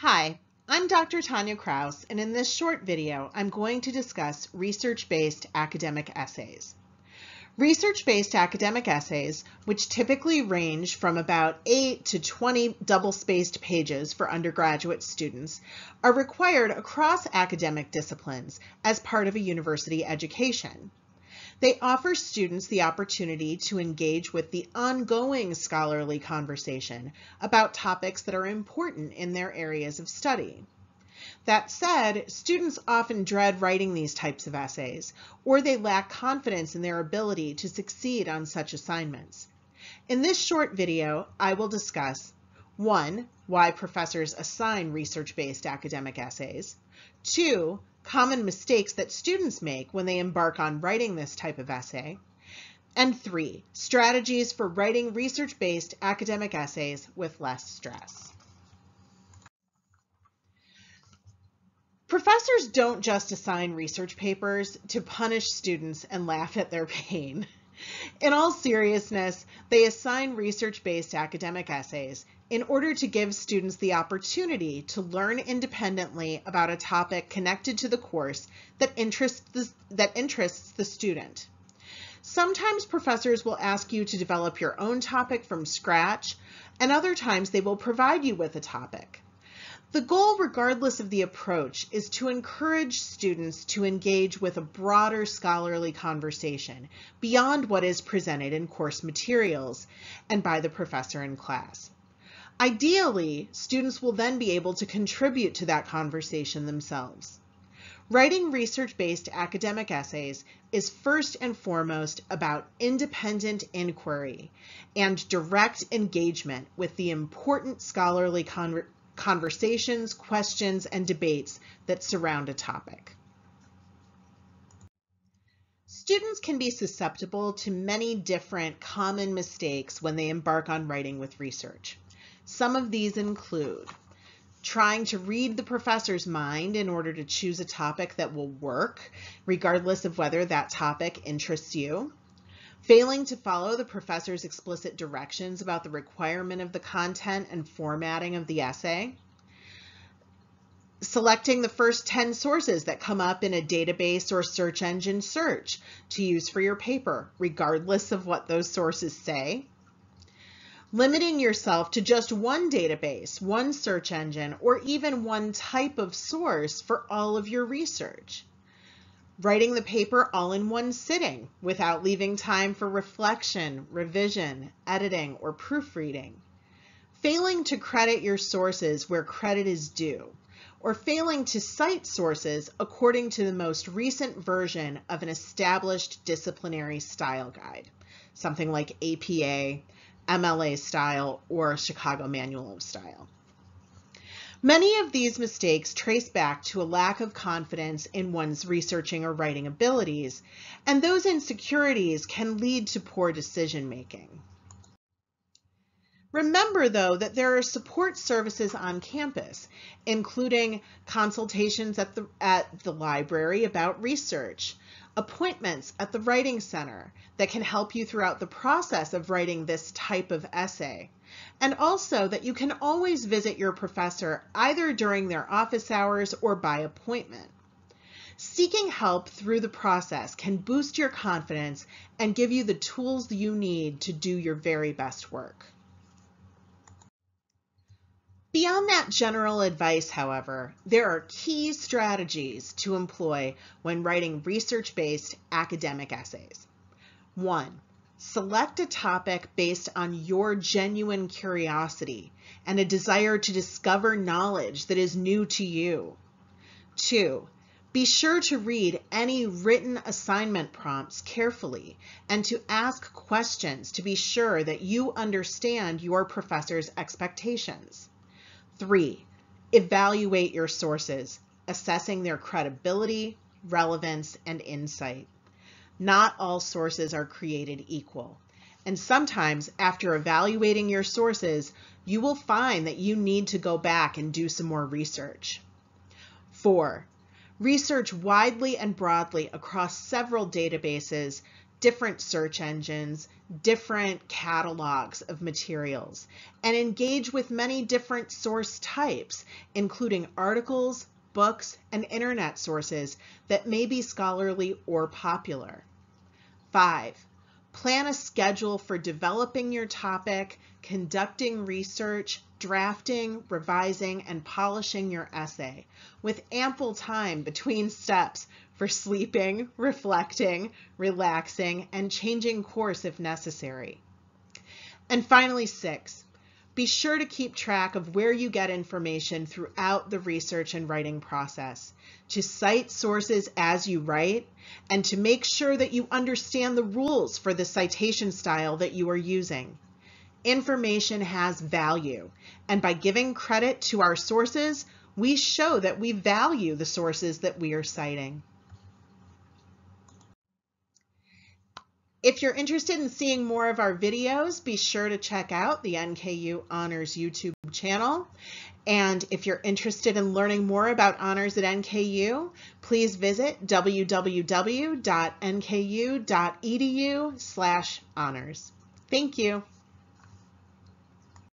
Hi, I'm Dr. Tonya Krouse, and in this short video, I'm going to discuss research-based academic essays. Research-based academic essays, which typically range from about 8 to 20 double-spaced pages for undergraduate students, are required across academic disciplines as part of a university education. They offer students the opportunity to engage with the ongoing scholarly conversation about topics that are important in their areas of study. That said, students often dread writing these types of essays, or they lack confidence in their ability to succeed on such assignments. In this short video, I will discuss 1. Why professors assign research-based academic essays. 2 common mistakes that students make when they embark on writing this type of essay. And three, strategies for writing research-based academic essays with less stress. Professors don't just assign research papers to punish students and laugh at their pain. In all seriousness, they assign research-based academic essays in order to give students the opportunity to learn independently about a topic connected to the course that interests the, that interests the student. Sometimes professors will ask you to develop your own topic from scratch, and other times they will provide you with a topic. The goal, regardless of the approach, is to encourage students to engage with a broader scholarly conversation beyond what is presented in course materials and by the professor in class. Ideally, students will then be able to contribute to that conversation themselves. Writing research-based academic essays is first and foremost about independent inquiry and direct engagement with the important scholarly conversations, questions, and debates that surround a topic. Students can be susceptible to many different common mistakes when they embark on writing with research. Some of these include trying to read the professor's mind in order to choose a topic that will work, regardless of whether that topic interests you, failing to follow the professor's explicit directions about the requirement of the content and formatting of the essay, selecting the first 10 sources that come up in a database or search engine search to use for your paper, regardless of what those sources say, limiting yourself to just one database, one search engine, or even one type of source for all of your research writing the paper all in one sitting without leaving time for reflection, revision, editing, or proofreading. Failing to credit your sources where credit is due, or failing to cite sources according to the most recent version of an established disciplinary style guide, something like APA, MLA style, or Chicago Manual of Style. Many of these mistakes trace back to a lack of confidence in one's researching or writing abilities, and those insecurities can lead to poor decision making. Remember, though, that there are support services on campus, including consultations at the, at the library about research, appointments at the Writing Center that can help you throughout the process of writing this type of essay, and also that you can always visit your professor either during their office hours or by appointment. Seeking help through the process can boost your confidence and give you the tools you need to do your very best work. Beyond that general advice, however, there are key strategies to employ when writing research-based academic essays. One, select a topic based on your genuine curiosity and a desire to discover knowledge that is new to you. Two, be sure to read any written assignment prompts carefully and to ask questions to be sure that you understand your professor's expectations. Three, evaluate your sources, assessing their credibility, relevance, and insight. Not all sources are created equal. And sometimes after evaluating your sources, you will find that you need to go back and do some more research. Four, research widely and broadly across several databases different search engines, different catalogs of materials, and engage with many different source types, including articles, books, and internet sources that may be scholarly or popular. Five, plan a schedule for developing your topic, conducting research, drafting, revising, and polishing your essay with ample time between steps for sleeping, reflecting, relaxing, and changing course if necessary. And finally, six, be sure to keep track of where you get information throughout the research and writing process, to cite sources as you write, and to make sure that you understand the rules for the citation style that you are using. Information has value, and by giving credit to our sources, we show that we value the sources that we are citing. If you're interested in seeing more of our videos, be sure to check out the NKU Honors YouTube channel. And if you're interested in learning more about honors at NKU, please visit www.nku.edu slash honors. Thank you.